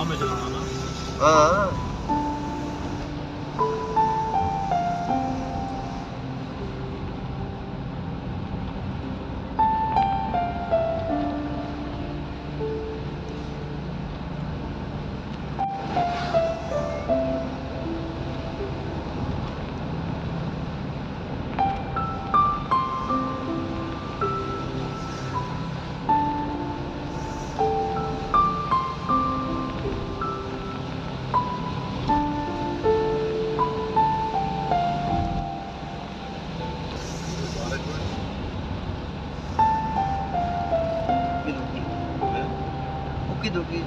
我没想到他嗯。કીધું કે